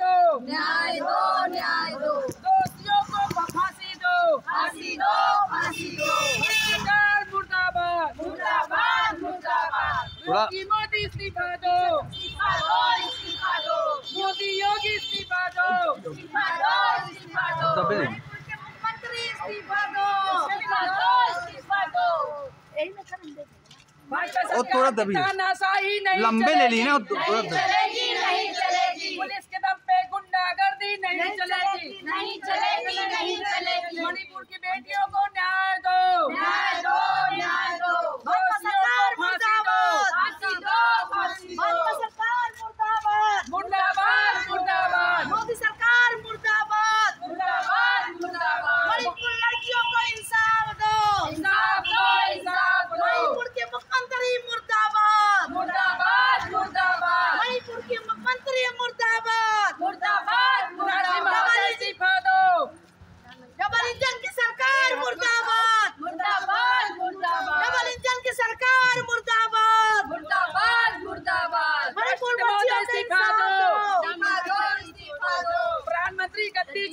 दो। न्याय दो न्याय दो। दोषियों को फांसी दो। फांसी दो फांसी दो। सरकार मुर्दाबाद। मुर्दाबाद मुर्दाबाद। मोदी इस्तीफा दो। इस्तीफा दो इस्तीफा दो। मोदी योगी इस्तीफा दो। इस्तीफा दो इस्तीफा दो। तो मुख्यमंत्री इस्तीफा दो। इस्तीफा दो इस्तीफा दो। यही मैं थोड़ा दबी लंबे ले लिए ना थोड़ा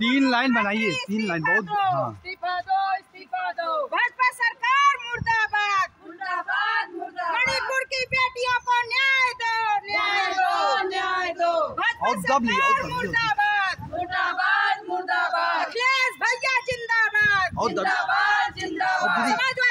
तीन लाइन बनाइए तीन लाइन बहुत हाँ। भाजपा सरकार मुर्दाबाद। मुर्दाबाद मणिपुर की बेटियों को न्याय दो न्याय दो। न्याय दो। मुर्दाबाद। मुर्दाबाद मुर्दाबाद। भैया जिंदाबाद। जिंदाबाद जिंदाबाद।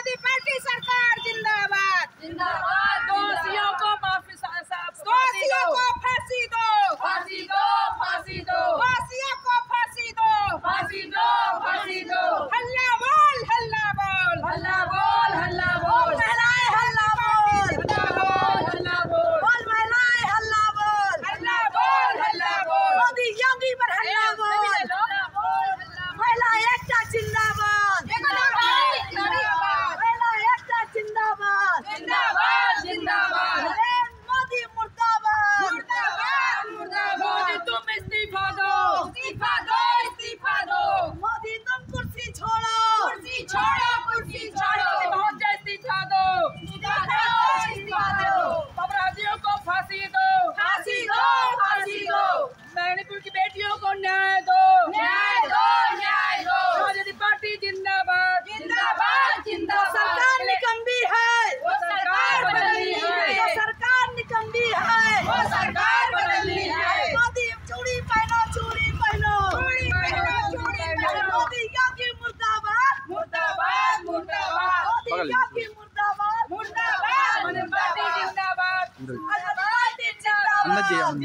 முர்தாபாத் முர்தாபாத் முர்தாபாத் அண்ணா ஜெயம்